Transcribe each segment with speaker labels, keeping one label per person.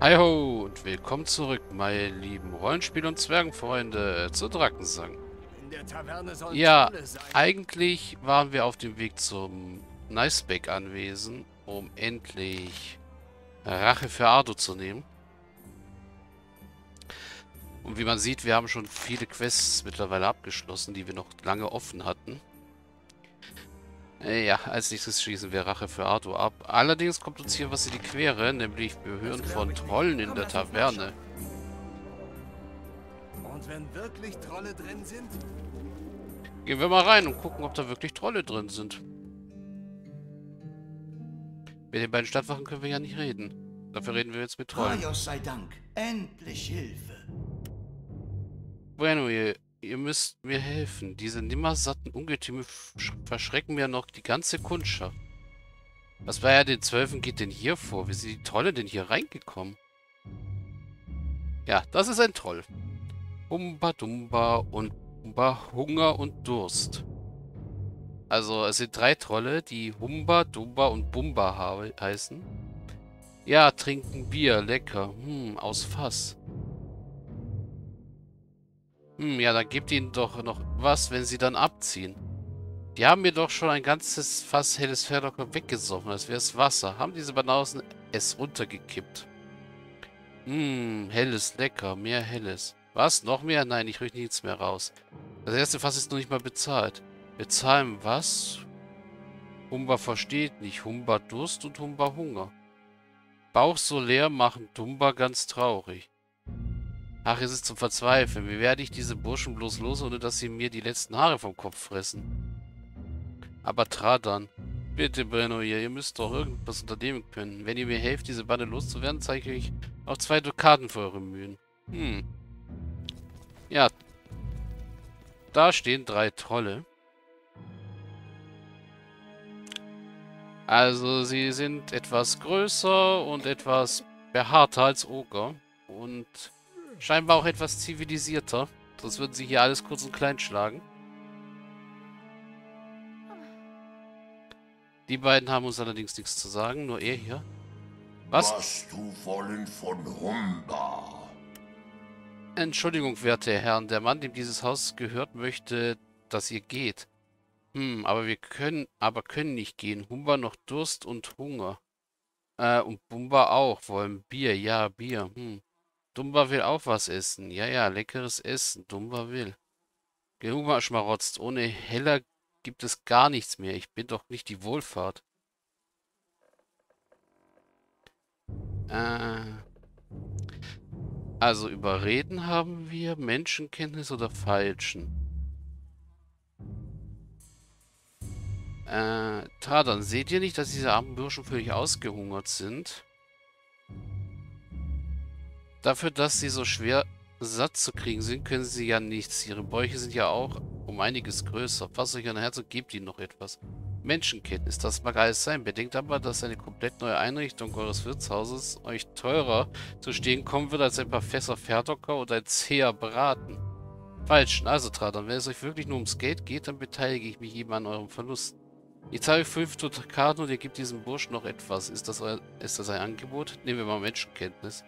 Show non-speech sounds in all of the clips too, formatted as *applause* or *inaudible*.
Speaker 1: Hi ho und willkommen zurück, meine lieben Rollenspiel- und Zwergenfreunde zu Drakensang. Ja, eigentlich waren wir auf dem Weg zum Niceback-Anwesen, um endlich Rache für Ardo zu nehmen. Und wie man sieht, wir haben schon viele Quests mittlerweile abgeschlossen, die wir noch lange offen hatten. Äh, ja, als nächstes schießen wir Rache für Ardo ab. Allerdings kommt uns hier was in die Quere, nämlich wir hören von Trollen in der Taverne.
Speaker 2: Und wenn wirklich Trolle drin sind?
Speaker 1: Gehen wir mal rein und gucken, ob da wirklich Trolle drin sind. Mit den beiden Stadtwachen können wir ja nicht reden. Dafür reden wir jetzt mit Trollen.
Speaker 3: Haios sei Dank. Endlich Hilfe.
Speaker 1: Bueno, ihr, ihr müsst mir helfen. Diese nimmersatten Ungetüme verschrecken mir noch die ganze Kundschaft. Was bei ja den Zwölfen geht denn hier vor? Wie sind die Trolle denn hier reingekommen? Ja, das ist ein Troll. Humba Dumba und Humba Hunger und Durst. Also es sind drei Trolle, die Humba, Dumba und Bumba heißen. Ja, trinken Bier, lecker. Hm, aus Fass. Hm, ja, dann gebt ihnen doch noch was, wenn sie dann abziehen. Die haben mir doch schon ein ganzes Fass helles Pferdocker weggesoffen, als wäre es Wasser. Haben diese Banausen es runtergekippt. Hm, helles, lecker, mehr helles. Was? Noch mehr? Nein, ich rüche nichts mehr raus. Das erste Fass ist noch nicht mal bezahlt. Bezahlen was? Humba versteht nicht. Humba Durst und Humba Hunger. Bauch so leer machen Dumba ganz traurig. Ach, es ist zum Verzweifeln. Wie werde ich diese Burschen bloß los, ohne dass sie mir die letzten Haare vom Kopf fressen? Aber Tradan, bitte, Brenno, ihr, ihr müsst doch irgendwas unternehmen können. Wenn ihr mir helft, diese Bande loszuwerden, zeige ich auch zwei Dukaten für eure Mühen. Hm. Ja. Da stehen drei Trolle. Also, sie sind etwas größer und etwas behaarter als Oger. Und Scheinbar auch etwas zivilisierter. Sonst würden sie hier alles kurz und klein schlagen. Die beiden haben uns allerdings nichts zu sagen, nur er hier. Was?
Speaker 4: Was du wollen von Humba?
Speaker 1: Entschuldigung, werte Herren, der Mann, dem dieses Haus gehört, möchte, dass ihr geht. Hm, aber wir können, aber können nicht gehen. Humba noch Durst und Hunger. Äh, und Bumba auch, wollen Bier, ja, Bier, hm. Dumba will auch was essen. Ja, ja, leckeres Essen. Dumba will. Genug schmarotzt. Ohne Heller gibt es gar nichts mehr. Ich bin doch nicht die Wohlfahrt. Äh. Also überreden haben wir Menschenkenntnis oder Falschen? Äh, Tadan, seht ihr nicht, dass diese armen Burschen völlig ausgehungert sind? Dafür, dass sie so schwer satt zu kriegen sind, können sie ja nichts. Ihre Bäuche sind ja auch um einiges größer. Fasst euch ein Herz und gebt ihnen noch etwas. Menschenkenntnis, das mag alles sein. Bedenkt aber, dass eine komplett neue Einrichtung eures Wirtshauses euch teurer zu stehen kommen wird als ein paar Fässer Ferdocker oder ein zäher Braten. Falschen, also Tradon, wenn es euch wirklich nur ums Geld geht, dann beteilige ich mich eben an eurem Verlust. Ich zahle euch fünf Karten und ihr gebt diesem Burschen noch etwas. Ist das, euer, ist das ein Angebot? Nehmen wir mal Menschenkenntnis.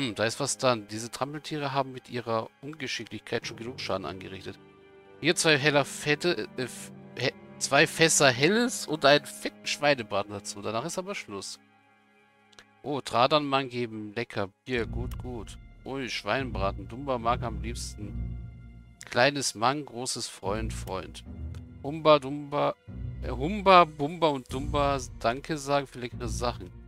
Speaker 1: Hm, da ist was dran. Diese Trampeltiere haben mit ihrer Ungeschicklichkeit schon genug Schaden angerichtet. Hier zwei heller Fette, äh, zwei Fässer helles und einen fetten Schweinebraten dazu. Danach ist aber Schluss. Oh, Tradanmann geben lecker Bier. Gut, gut. Ui, Schweinbraten. Dumba mag am liebsten. Kleines Mann, großes Freund, Freund. Humba, Dumba, äh, Humba, Bumba und Dumba Danke sagen für leckere Sachen.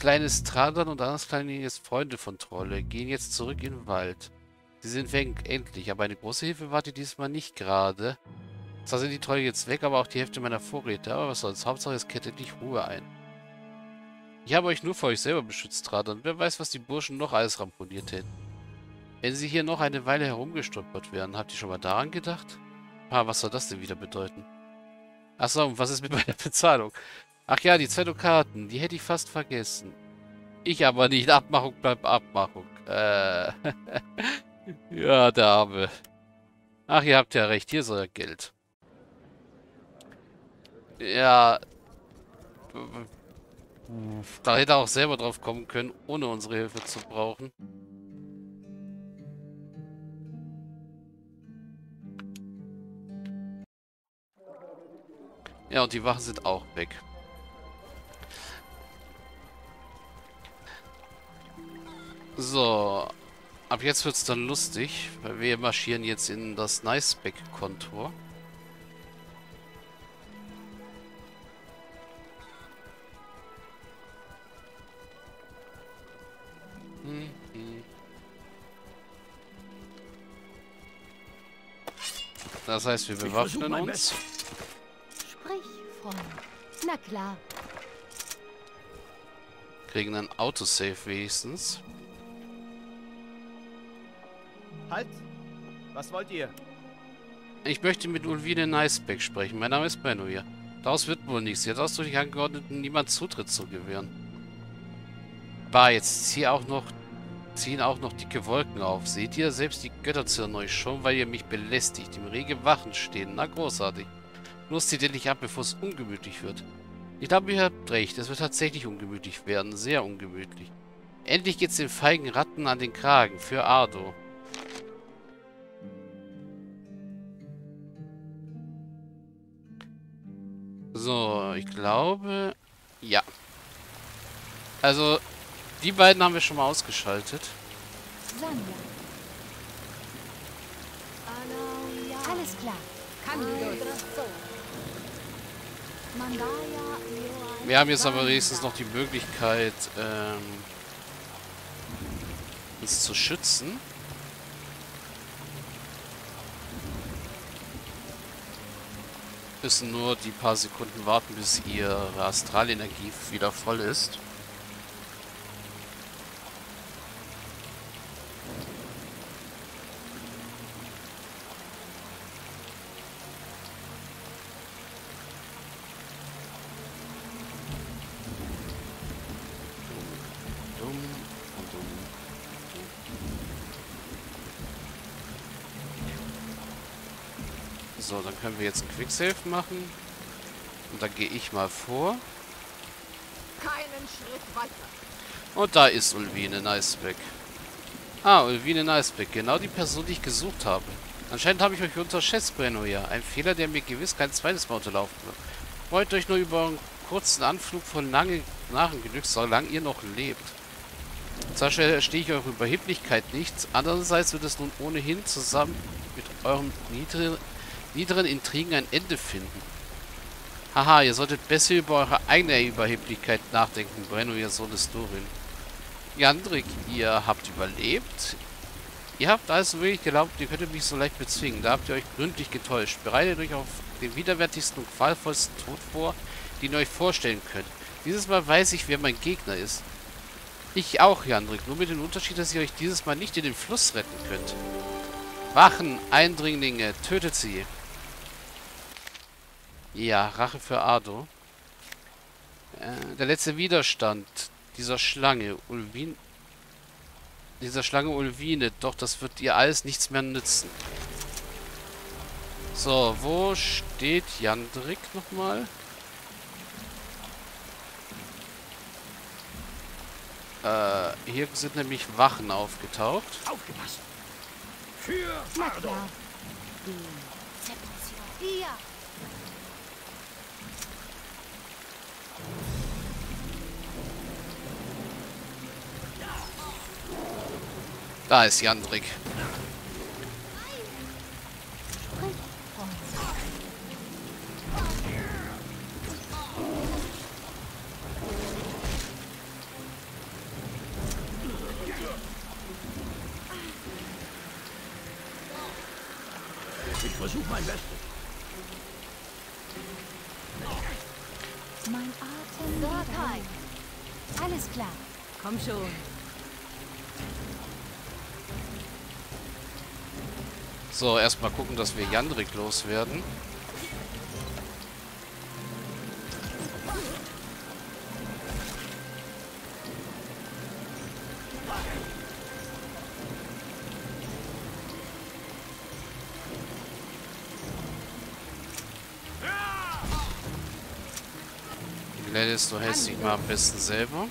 Speaker 1: Kleines Tradon und anderes kleines Freunde von Trolle gehen jetzt zurück in den Wald. Sie sind weg, endlich, aber eine große Hilfe war die diesmal nicht gerade. Zwar sind die Trolle jetzt weg, aber auch die Hälfte meiner Vorräte, aber was soll's, Hauptsache es kettet nicht Ruhe ein. Ich habe euch nur vor euch selber beschützt, Tradon. Wer weiß, was die Burschen noch alles ramponiert hätten. Wenn sie hier noch eine Weile herumgestolpert wären, habt ihr schon mal daran gedacht? Ah, was soll das denn wieder bedeuten? Achso, und was ist mit meiner Bezahlung? Ach ja, die zwei Dukaten, die hätte ich fast vergessen. Ich aber nicht. Abmachung bleibt Abmachung. Äh. *laughs* ja, der Arme. Ach, ihr habt ja recht. Hier ist euer Geld. Ja. Da hätte er auch selber drauf kommen können, ohne unsere Hilfe zu brauchen. Ja, und die Wachen sind auch weg. So. Ab jetzt wird es dann lustig, weil wir marschieren jetzt in das Niceback-Kontor. Hm, hm. Das heißt, wir bewaffnen uns.
Speaker 5: Sprich, Freund. Na klar.
Speaker 1: Kriegen einen Autosave wenigstens.
Speaker 6: Halt! Was wollt ihr?
Speaker 1: Ich möchte mit Ulvine Niceback sprechen. Mein Name ist Benno hier. Daraus wird wohl nichts. Sie hat ausdrücklich angeordnet, niemand Zutritt zu gewähren. Bah, jetzt zieh auch noch, ziehen auch noch dicke Wolken auf. Seht ihr, selbst die Götter zirren euch schon, weil ihr mich belästigt. Im Rege Wachen stehen. Na, großartig. Los, zieht endlich ab, bevor es ungemütlich wird. Ich glaube, ihr habt recht. Es wird tatsächlich ungemütlich werden. Sehr ungemütlich. Endlich geht's den feigen Ratten an den Kragen. Für Ardo. So, ich glaube... Ja. Also, die beiden haben wir schon mal ausgeschaltet.
Speaker 5: Alles klar.
Speaker 1: Wir haben jetzt aber wenigstens noch die Möglichkeit, ähm, uns zu schützen. Müssen nur die paar Sekunden warten, bis ihre Astralenergie wieder voll ist. So, dann können wir jetzt einen Quicksave machen. Und dann gehe ich mal vor.
Speaker 7: Keinen Schritt weiter.
Speaker 1: Und da ist Ulvine Niceback. Ah, Ulvine Niceback. Genau die Person, die ich gesucht habe. Anscheinend habe ich euch unterschätzt, Brenno hier. Ein Fehler, der mir gewiss kein zweites Mal unterlaufen wird. Freut euch nur über einen kurzen Anflug von lange Narren genügt, solange ihr noch lebt. Zwar verstehe ich eure Überheblichkeit nicht, andererseits wird es nun ohnehin zusammen mit euren niedrigen, niederen Intrigen ein Ende finden. Haha, ihr solltet besser über eure eigene Überheblichkeit nachdenken, Brenno, ihr Sohn des Durin. Jandrik, ihr habt überlebt? Ihr habt also wirklich geglaubt, ihr könntet mich so leicht bezwingen. Da habt ihr euch gründlich getäuscht. Bereitet euch auf den widerwärtigsten und qualvollsten Tod vor, den ihr euch vorstellen könnt. Dieses Mal weiß ich, wer mein Gegner ist. Ich auch, Jandrik. Nur mit dem Unterschied, dass ihr euch dieses Mal nicht in den Fluss retten könnt. Wachen, Eindringlinge, tötet sie. Ja, Rache für Ardo. Äh, der letzte Widerstand dieser Schlange, Ulvin... Dieser Schlange Ulvine, doch das wird ihr alles nichts mehr nützen. So, wo steht Jandrik nochmal? Äh, hier sind nämlich Wachen aufgetaucht.
Speaker 2: Aufgepasst! Für
Speaker 5: Na
Speaker 2: Ardo!
Speaker 5: klar. Rezeption. Ja.
Speaker 1: Da ist Jandrik.
Speaker 2: Ich versuche mein Bestes.
Speaker 5: Mein Atem. Alles klar. Komm schon.
Speaker 1: So, erstmal gucken, dass wir Jandrik loswerden. Gladys, du hältst dich mal am besten selber.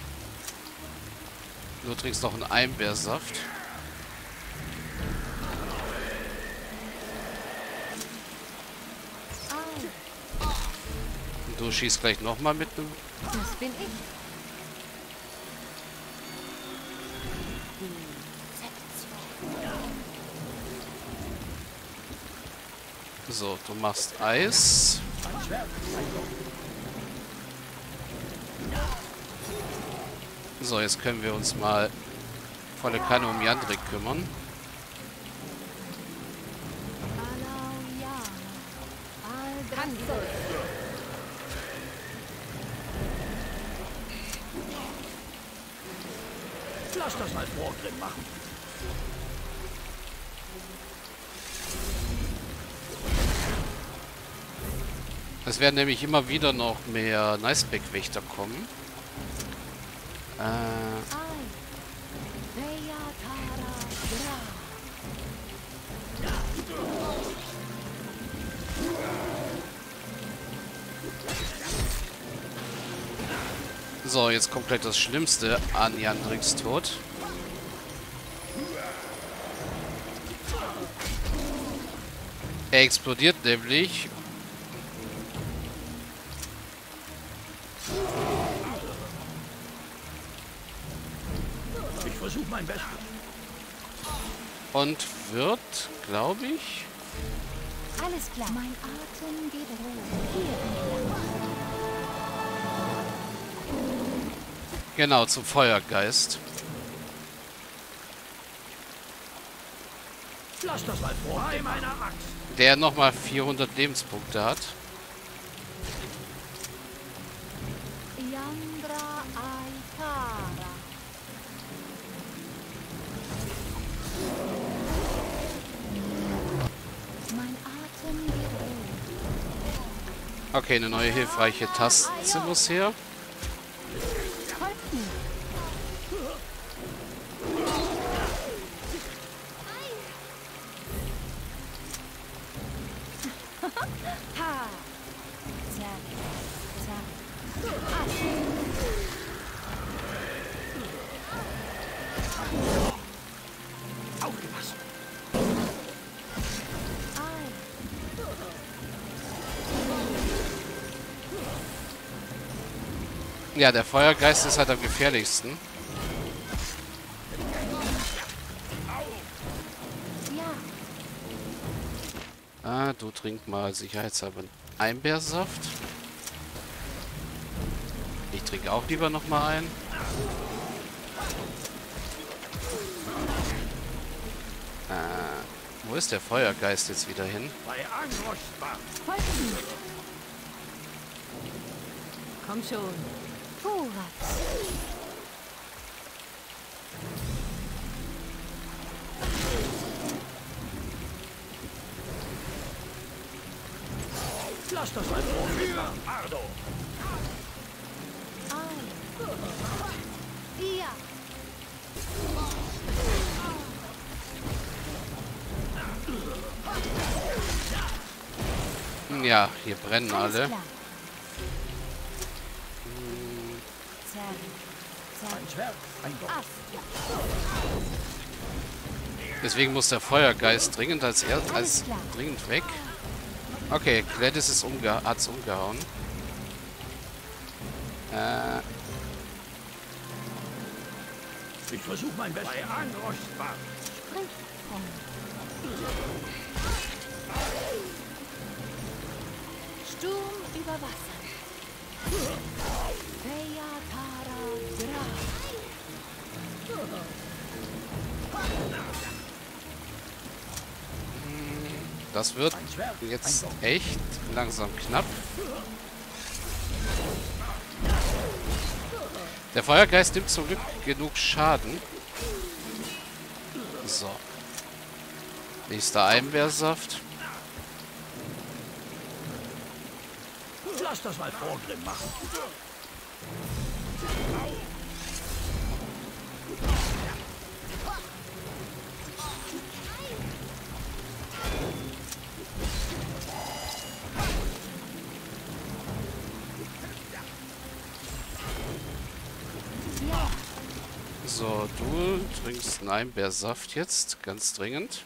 Speaker 1: Du trinkst noch einen Einbeersaft. Und du schießt gleich nochmal mit einem...
Speaker 5: Das bin ich.
Speaker 1: So, du machst Eis. So, jetzt können wir uns mal volle Kanne um Jandrik kümmern.
Speaker 2: Vorgrim machen.
Speaker 1: Es werden nämlich immer wieder noch mehr Niceback-Wächter kommen. Äh, so, jetzt kommt gleich das Schlimmste an Jandriks Tod. Er explodiert nämlich
Speaker 2: Ich versuche mein Bestes.
Speaker 1: und wird, glaube ich,
Speaker 5: Alles klar. Mein Atem geht entlang.
Speaker 1: genau zum Feuergeist.
Speaker 2: Lass das mal vor. Bei meiner Axt.
Speaker 1: Der nochmal 400 Lebenspunkte hat. Okay, eine neue hilfreiche Taste muss her. Ja, der Feuergeist ist halt am gefährlichsten. Ah, du trink mal sicherheitshalber Einbeersaft. Ich trinke auch lieber noch mal ein. Äh, wo ist der Feuergeist jetzt wieder hin?
Speaker 5: Komm schon. Thorax.
Speaker 2: Lass das mal machen. Ardo.
Speaker 5: Ja.
Speaker 1: Ja, hier brennen alle.
Speaker 2: Ein Schwert. Ein Bock.
Speaker 5: Ast.
Speaker 1: Deswegen muss der Feuergeist dringend als, er als dringend weg. Okay, Gladys ist umge hat's umgehauen. Äh,
Speaker 2: Ich versuche mein Bestes. Bei.
Speaker 5: Sturm über Wasser.
Speaker 1: Das wird jetzt echt langsam knapp. Der Feuergeist nimmt zum Glück genug Schaden. So. Nächster Einbeersaft.
Speaker 2: Lass das mal Vorgrim machen.
Speaker 1: So, du trinkst einen Einbeersaft jetzt, ganz dringend.